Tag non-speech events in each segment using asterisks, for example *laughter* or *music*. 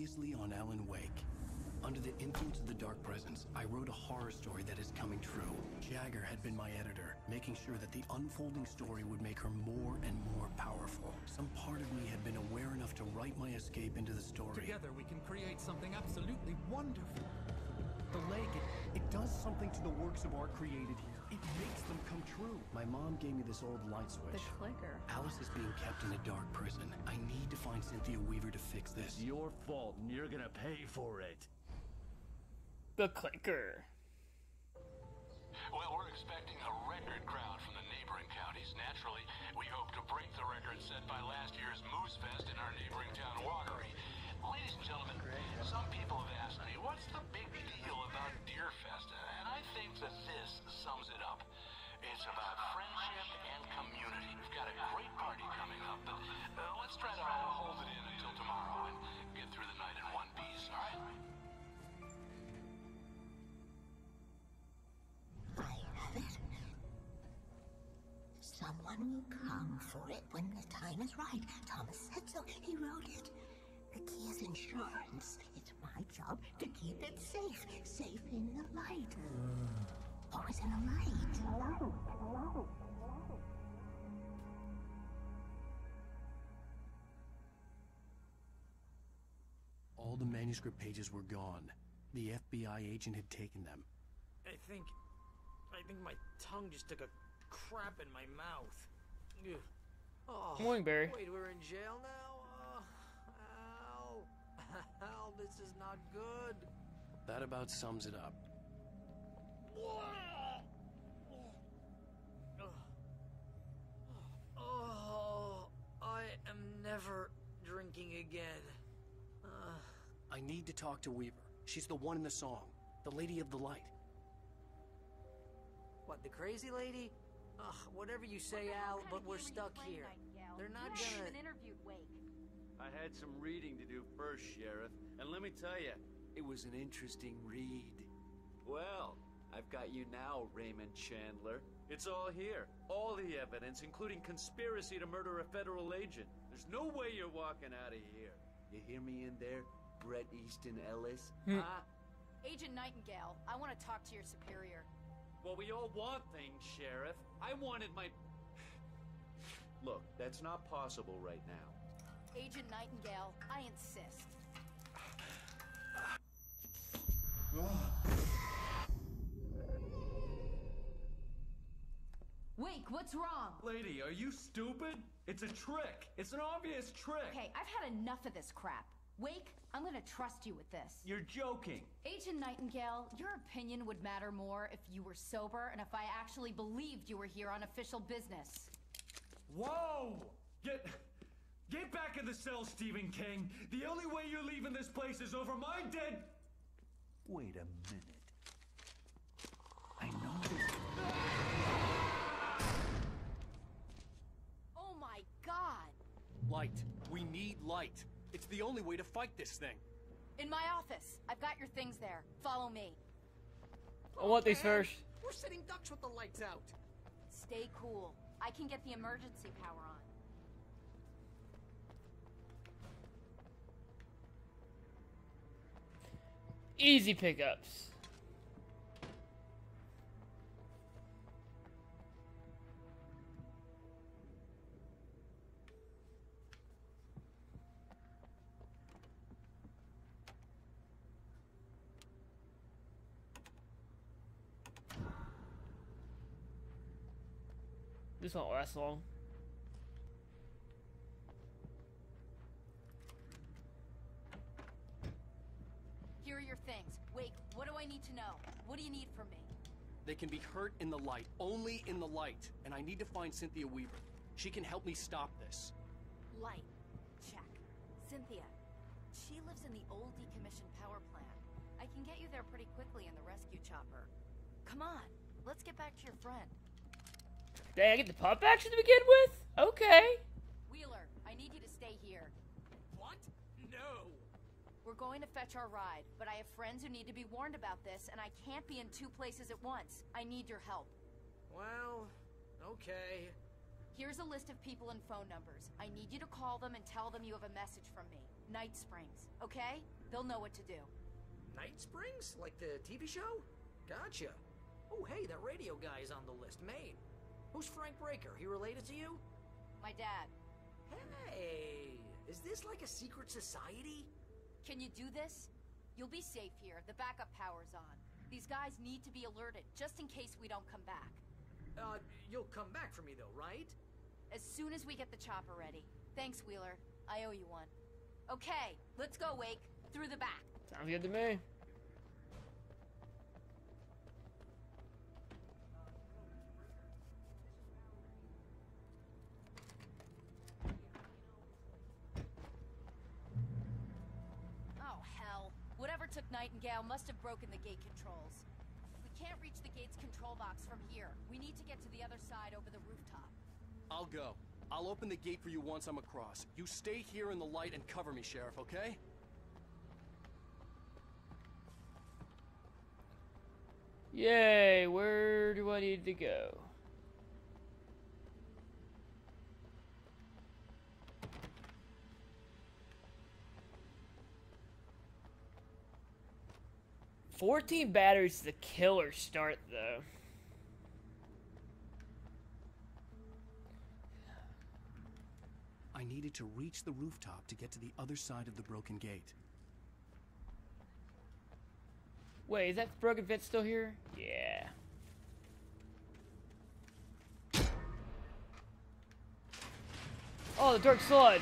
Previously on Alan Wake. Under the influence of the Dark Presence, I wrote a horror story that is coming true. Jagger had been my editor, making sure that the unfolding story would make her more and more powerful. Some part of me had been aware enough to write my escape into the story. Together we can create something absolutely wonderful. The lake, it, it does something to the works of art created here. It makes them come true. My mom gave me this old light switch. The clicker. Alice is being kept in a dark prison. I need to find Cynthia Weaver to fix this. It's your fault, and you're gonna pay for it. The clicker. Well, we're expecting a record crowd from the neighboring counties. Naturally, we hope to break the record set by last year's Moose Fest in our neighboring town, Watery. Ladies and gentlemen, some people have asked me, what's the big It's about friendship and community. We've got a great party coming up, but uh, let's try to hold it in until tomorrow and get through the night in one piece, all right? I have it. Someone will come for it when the time is right. Thomas said so. He wrote it. The key is insurance. It's my job to keep it safe. Safe in the light. Always in the light. Manuscript pages were gone. The FBI agent had taken them. I think. I think my tongue just took a crap in my mouth. Ugh. Oh, Morning, Barry. Wait, we're in jail now? Oh, ow. Ow, this is not good. That about sums it up. Oh, I am never drinking again. I need to talk to Weaver. She's the one in the song. The Lady of the Light. what, the crazy lady? Ugh, whatever you say, Al, but we're stuck here. They're not gonna. interviewed Wake. I had some reading to do first, Sheriff, and let me tell you, it was an interesting read. Well, I've got you now, Raymond Chandler. It's all here. All the evidence, including conspiracy to murder a federal agent. There's no way you're walking out of here. You hear me in there, Bret Easton Ellis? Huh? Agent Nightingale, I want to talk to your superior. Well, we all want things, Sheriff. I wanted my. *sighs* Look, that's not possible right now. Agent Nightingale, I insist. *sighs* Wake, what's wrong? Lady, are you stupid? It's a trick. It's an obvious trick. Okay, I've had enough of this crap. Wake, I'm gonna trust you with this. You're joking. Agent Nightingale, your opinion would matter more if you were sober and if I actually believed you were here on official business. Whoa! Get. Get back in the cell, Stephen King. The only way you're leaving this place is over my dead. Wait a minute. I know this. Oh my god! Light. We need light. It's the only way to fight this thing. In my office. I've got your things there. Follow me. I want these first. We're sitting ducks with the lights out. Stay cool. I can get the emergency power on. Easy pickups. This won't last long. Here are your things. Wait, what do I need to know? What do you need from me? They can be hurt in the light, only in the light. And I need to find Cynthia Weaver. She can help me stop this. Light. Check. Cynthia. She lives in the old decommissioned power plant. I can get you there pretty quickly in the rescue chopper. Come on, let's get back to your friend. Dang, I get the pump action to begin with? Okay. Wheeler, I need you to stay here. What? No. We're going to fetch our ride, but I have friends who need to be warned about this, and I can't be in two places at once. I need your help. Well, okay. Here's a list of people and phone numbers. I need you to call them and tell them you have a message from me. Night Springs, okay? They'll know what to do. Night Springs? Like the TV show? Gotcha. Oh, hey, that radio guy is on the list. Maine. Who's Frank Breaker? He related to you? My dad. Hey, is this like a secret society? Can you do this? You'll be safe here. The backup power's on. These guys need to be alerted, just in case we don't come back. Uh, you'll come back for me though, right? As soon as we get the chopper ready. Thanks, Wheeler. I owe you one. Okay, let's go, Wake. Through the back. Sounds good to me. Nightingale must have broken the gate controls. We can't reach the gate's control box from here. We need to get to the other side over the rooftop. I'll go. I'll open the gate for you once I'm across. You stay here in the light and cover me, Sheriff, okay? Yay, where do I need to go? Fourteen batteries is the killer start though. I needed to reach the rooftop to get to the other side of the broken gate. Wait, is that broken vent still here? Yeah. Oh, the dark sludge.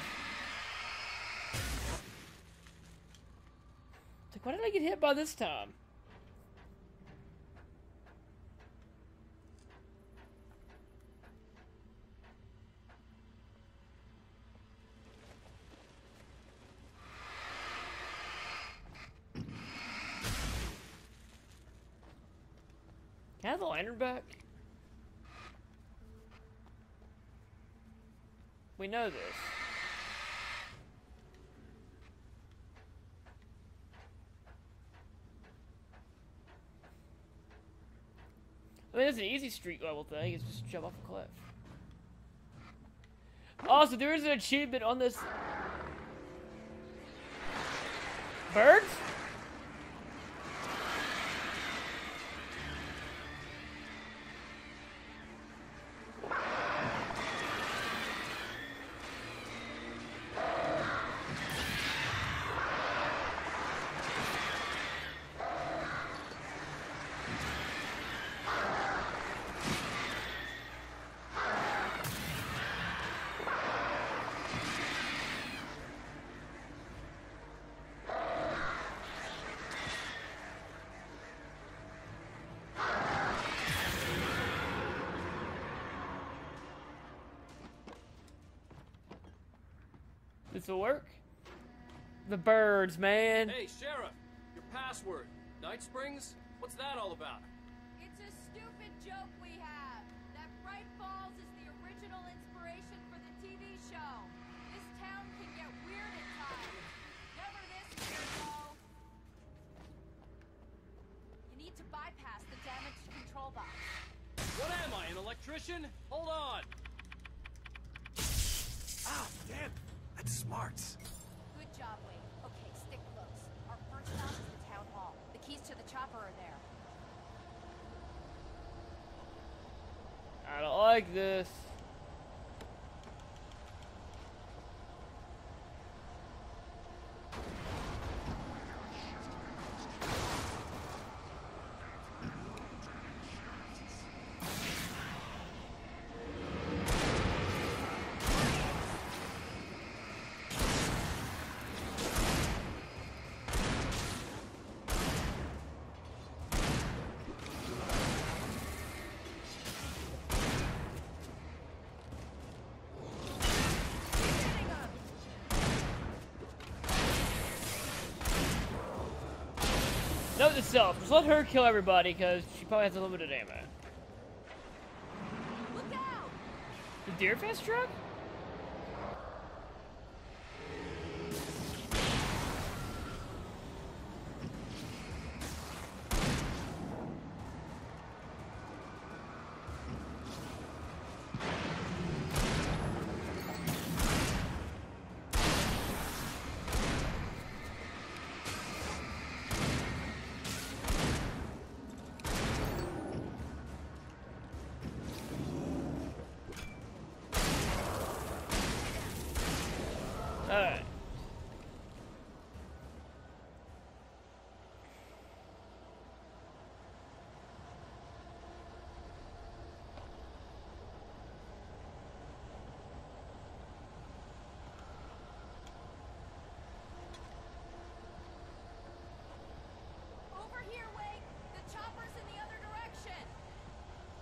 Like, why did I get hit by this time? I have the lantern back? We know this. I mean, it's an easy street level thing. It's just jump off a cliff. Also, there is an achievement on this. Birds? This will work. The birds, man. Hey, Sheriff! Your password. Night Springs? What's that all about? It's a stupid joke we have. That Bright Falls is the original inspiration for the TV show. This town can get weird at times. Never this weird, though. You need to bypass the damaged control box. What am I, an electrician? Hold on! Ah, damn! That's smart. Good job, Wake. Okay, stick close. Our first stop is the town hall. The keys to the chopper are there. I don't like this. Note to self, just let her kill everybody because she probably has a limited ammo. Look out! The deer fest truck?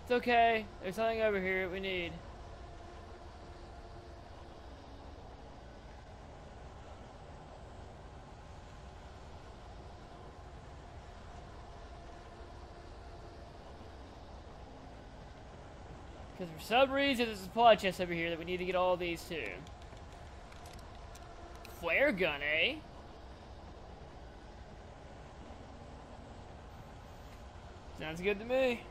It's okay. There's something over here that we need. Because for some reason there's a supply chest over here that we need to get all these to. Flare gun, eh? Sounds good to me.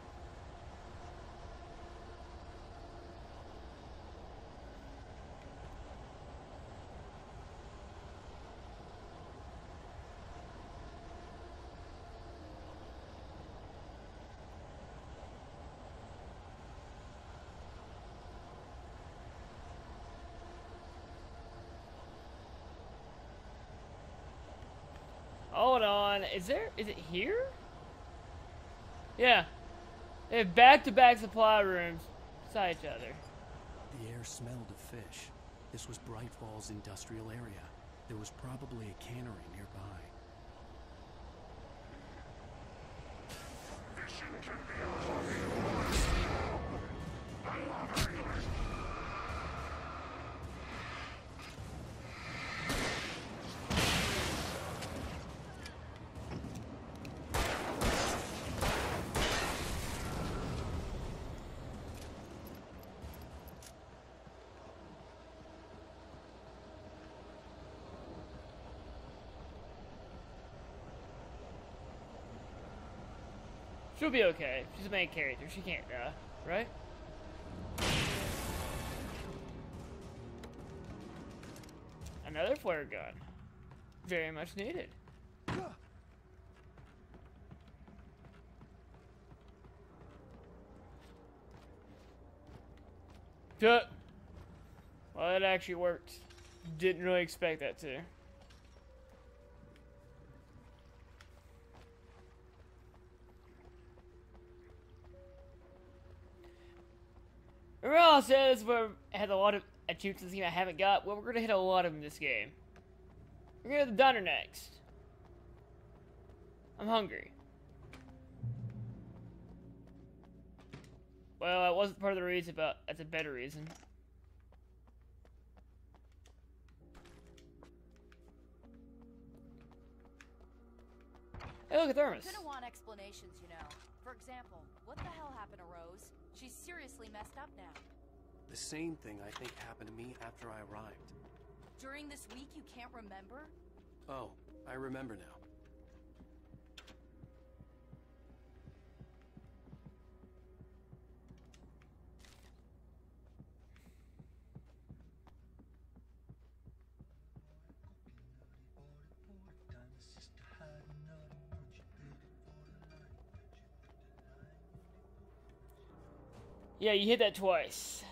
On. Is there is it here? Yeah. They have back-to-back supply rooms beside each other. The air smelled of fish. This was Bright Falls industrial area. There was probably a cannery nearby. She'll be okay. She's a main character. She can't die, right? Another flare gun. Very much needed. Well, that actually worked. Didn't really expect that to. Remember says we had a lot of achievements in this game I haven't got? Well, we're gonna hit a lot of them this game. We're gonna hit the diner next. I'm hungry. Well, that wasn't part of the reason, but that's a better reason. Hey, look at Thermos. Gonna want explanations, you know. For example, what the hell happened to Rose? She's seriously messed up now. The same thing I think happened to me after I arrived. During this week, you can't remember? Oh, I remember now. Yeah, you hit that twice.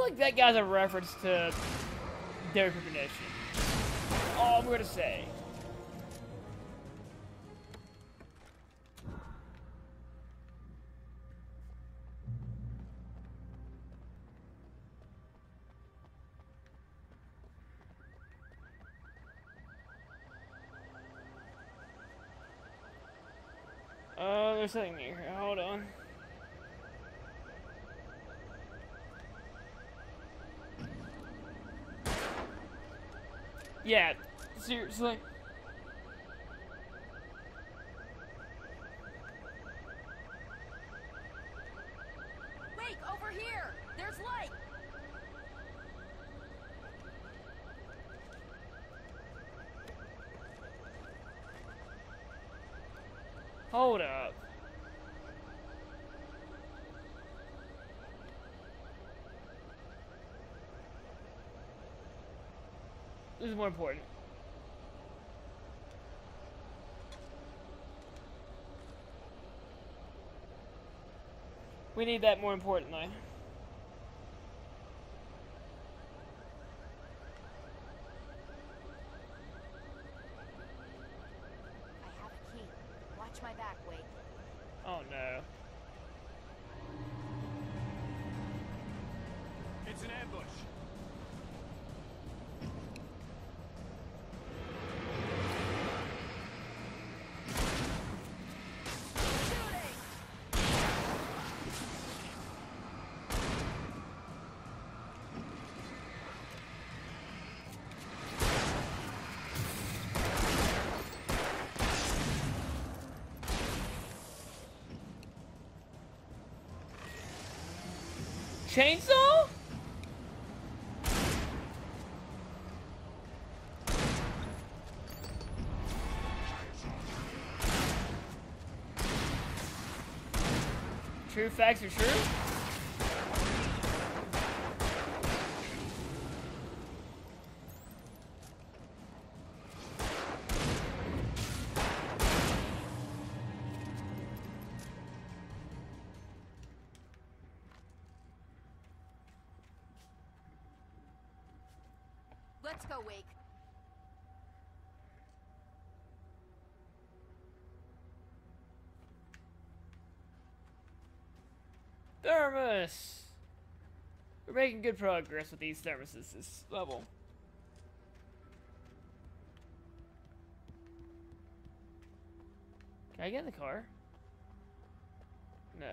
Like that guy's a reference to Deadly Premonition. All I'm gonna say. Uh, there's something here. Hold on. Yeah, seriously. Wake, over here! There's light! Hold up. This is more important. We need that more importantly. I Chainsaw? True facts are true? Making good progress with these services this level. Can I get in the car? No.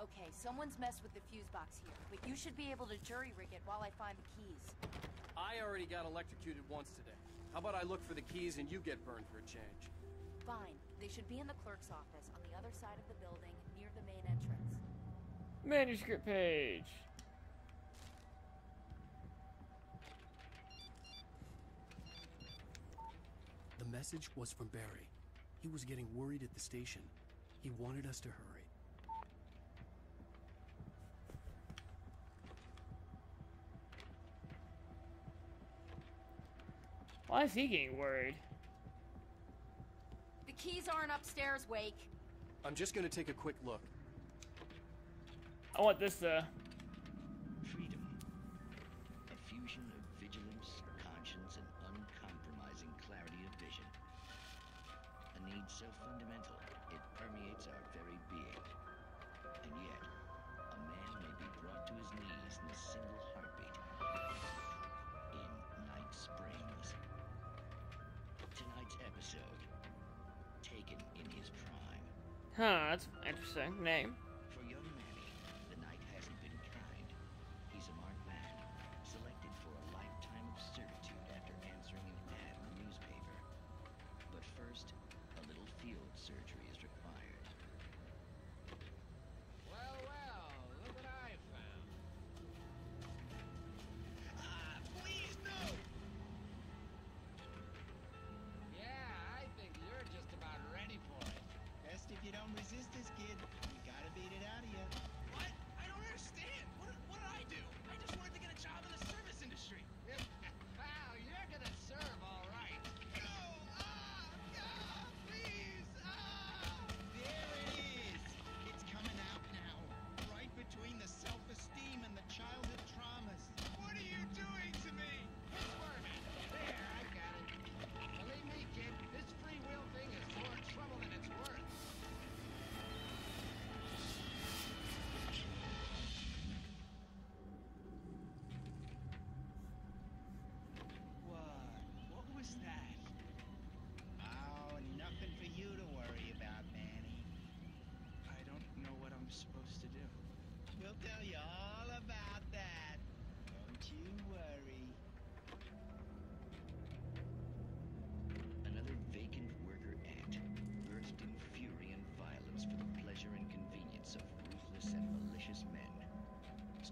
Okay, someone's messed with the fuse box here, but you should be able to jury rig it while I find the keys. I already got electrocuted once today. How about I look for the keys and you get burned for a change? Fine. They should be in the clerk's office on the other side of the building, near the main entrance. Manuscript page. The message was from Barry. He was getting worried at the station. He wanted us to hurry. Why is he getting worried? The keys aren't upstairs, Wake. I'm just gonna take a quick look. I want this uh Freedom. A fusion of vigilance, conscience, and uncompromising clarity of vision. A need so fundamental, it permeates our very being. And yet, a man may be brought to his knees in a single heartbeat. In Night Springs. Tonight's episode. In his prime. Huh, that's interesting. Name.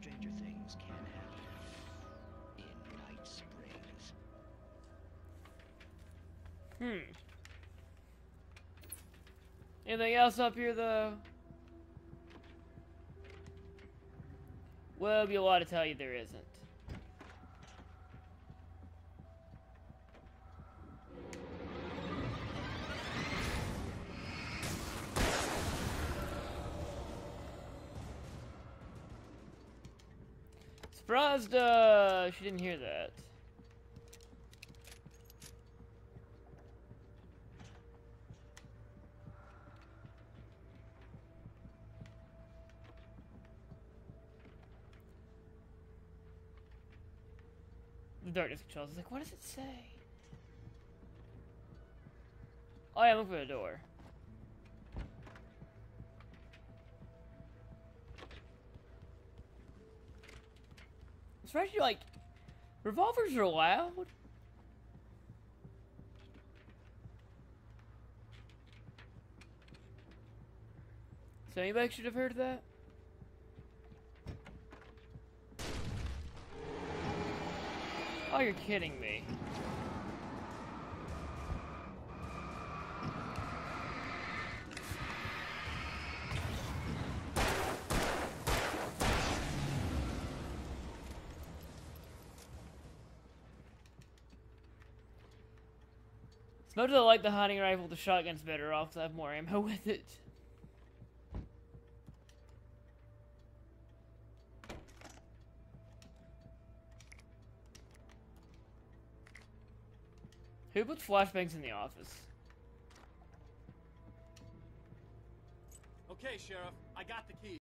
Stranger things can happen in Night Springs. Hmm. Anything else up here, though? Well, be a lot to tell you there isn't. She didn't hear that. The darkness controls. It's like, what does it say? Oh yeah, look for the door. Especially like, revolvers are allowed. So anybody should have heard that? Oh, you're kidding me. Much as I like the hunting rifle, the shotgun's better off I have more ammo *laughs* with it. Who puts flashbangs in the office? Okay, Sheriff, I got the key.